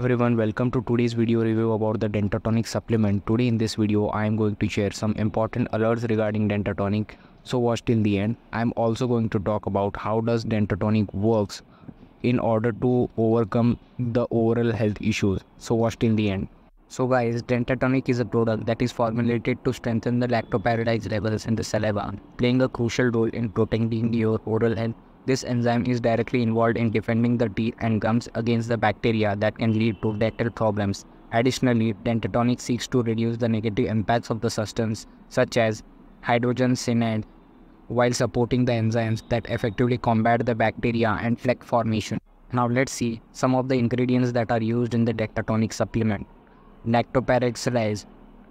everyone welcome to today's video review about the dentatonic supplement. Today in this video i am going to share some important alerts regarding dentatonic. So watch till the end. I'm also going to talk about how does dentatonic works in order to overcome the oral health issues. So watch till the end. So guys dentatonic is a product that is formulated to strengthen the lactoperoxidase levels in the saliva playing a crucial role in protecting your oral health this enzyme is directly involved in defending the teeth and gums against the bacteria that can lead to dental problems. Additionally, Dentatonic seeks to reduce the negative impacts of the substance, such as hydrogen cyanide, while supporting the enzymes that effectively combat the bacteria and plaque formation. Now let's see some of the ingredients that are used in the Dentatonic supplement. Lactoperoxidase,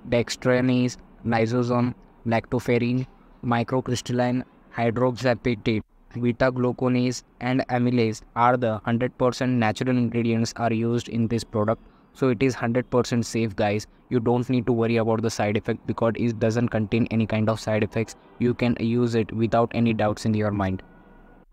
dextranase, lysozyme, lactoferrin, microcrystalline hydroxyapatite, beta-glucanase and amylase are the 100% natural ingredients are used in this product. So it is 100% safe guys. You don't need to worry about the side effect because it doesn't contain any kind of side effects. You can use it without any doubts in your mind.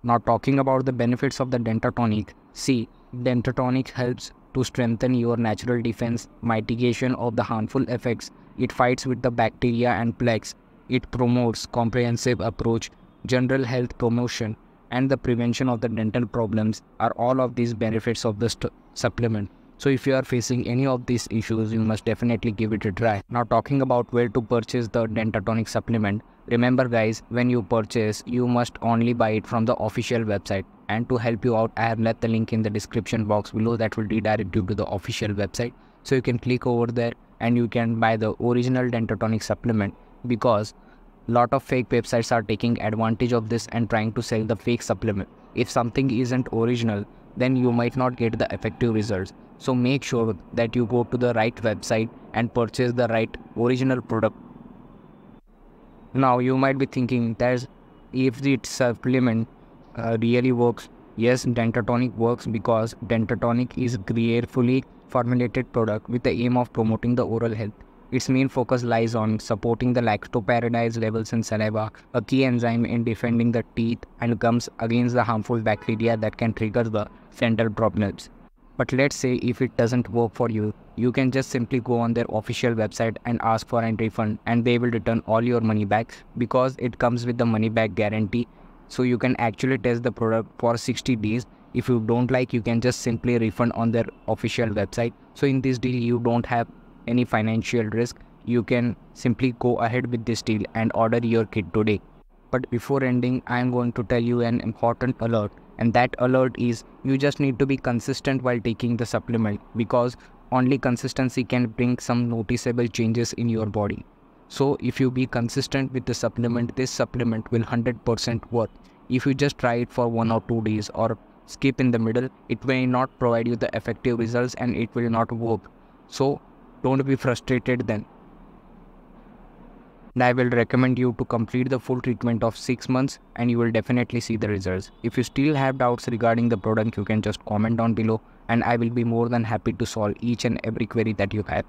Now talking about the benefits of the dentatonic. See dentatonic helps to strengthen your natural defense mitigation of the harmful effects. It fights with the bacteria and plaques. It promotes comprehensive approach general health promotion, and the prevention of the dental problems are all of these benefits of the supplement. So if you are facing any of these issues, you must definitely give it a try. Now talking about where to purchase the Dentatonic supplement, remember guys, when you purchase, you must only buy it from the official website. And to help you out, I have left the link in the description box below that will redirect you to the official website. So you can click over there and you can buy the original Dentatonic supplement because lot of fake websites are taking advantage of this and trying to sell the fake supplement. If something isn't original, then you might not get the effective results. So make sure that you go to the right website and purchase the right original product. Now you might be thinking that if the supplement uh, really works, yes, Dentatonic works because Dentatonic is a carefully formulated product with the aim of promoting the oral health. Its main focus lies on supporting the lactoperoxidase levels in saliva, a key enzyme in defending the teeth and gums against the harmful bacteria that can trigger the dental problems. But let's say if it doesn't work for you, you can just simply go on their official website and ask for a refund and they will return all your money back because it comes with the money back guarantee. So you can actually test the product for 60 days. If you don't like, you can just simply refund on their official website. So in this deal, you don't have any financial risk, you can simply go ahead with this deal and order your kit today. But before ending, I am going to tell you an important alert and that alert is you just need to be consistent while taking the supplement because only consistency can bring some noticeable changes in your body. So if you be consistent with the supplement, this supplement will 100% work. If you just try it for one or two days or skip in the middle, it may not provide you the effective results and it will not work. So don't be frustrated then. And I will recommend you to complete the full treatment of 6 months and you will definitely see the results. If you still have doubts regarding the product, you can just comment down below and I will be more than happy to solve each and every query that you have.